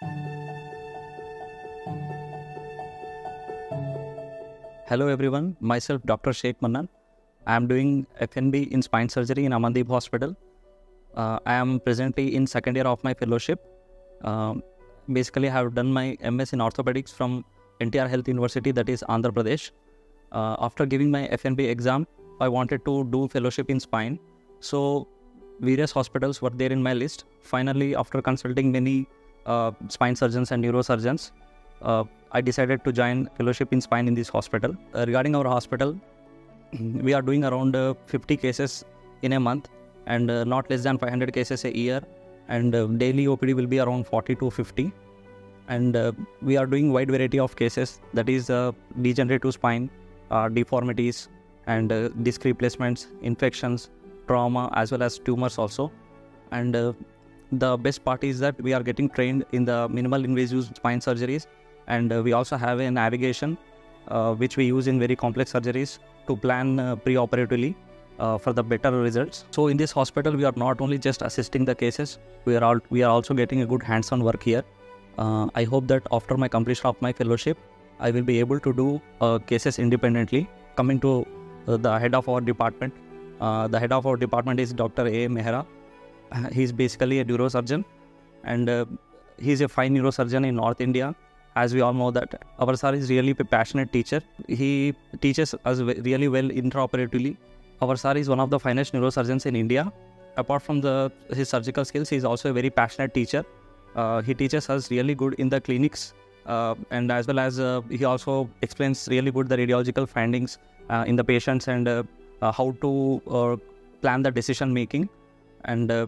Hello everyone, myself Dr. Sheikh Mannan. I am doing FNB in spine surgery in Amandeep Hospital. Uh, I am presently in second year of my fellowship. Um, basically, I have done my MS in orthopedics from NTR Health University, that is Andhra Pradesh. Uh, after giving my FNB exam, I wanted to do fellowship in spine. So various hospitals were there in my list. Finally, after consulting many uh, spine surgeons and neurosurgeons, uh, I decided to join fellowship in spine in this hospital. Uh, regarding our hospital, we are doing around uh, 50 cases in a month and uh, not less than 500 cases a year. And uh, daily OPD will be around 40 to 50. And we are doing wide variety of cases that is degenerative spine, deformities, and disc replacements, infections, trauma, as well as tumors also. And the best part is that we are getting trained in the minimal invasive spine surgeries and uh, we also have a navigation uh, which we use in very complex surgeries to plan uh, pre-operatively uh, for the better results. So in this hospital, we are not only just assisting the cases, we are all, we are also getting a good hands-on work here. Uh, I hope that after my completion of my fellowship, I will be able to do uh, cases independently. Coming to the head of our department, the head of our department is Dr. A. Mehra. Uh, He's basically a neurosurgeon, and uh, he's a fine neurosurgeon in North India as we all know that our sir is really a passionate teacher. He teaches us really well intraoperatively. Our sir is one of the finest neurosurgeons in India. Apart from the his surgical skills, he is also a very passionate teacher. Uh, he teaches us really good in the clinics, uh, and as well as uh, he also explains really good the radiological findings uh, in the patients and uh, uh, how to plan the decision making. And uh,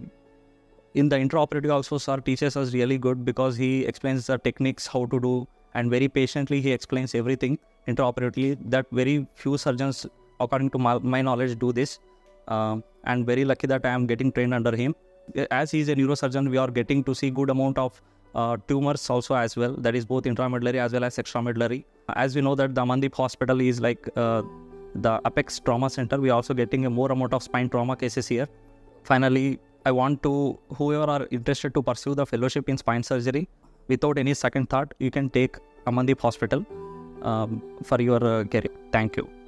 in the intraoperative also sir teaches us really good because he explains the techniques how to do and very patiently he explains everything intraoperatively that very few surgeons according to my, my knowledge do this. Um, and very lucky that i am getting trained under him. As he is a neurosurgeon we are getting to see good amount of uh, tumors also as well that is both intramedullary as well as extramedullary. As we know that the Amandeep hospital is like uh, the apex trauma center we are also getting a more amount of spine trauma cases here finally I want to, whoever are interested to pursue the fellowship in spine surgery, without any second thought, you can take Amandeep Hospital um, for your uh, career. Thank you.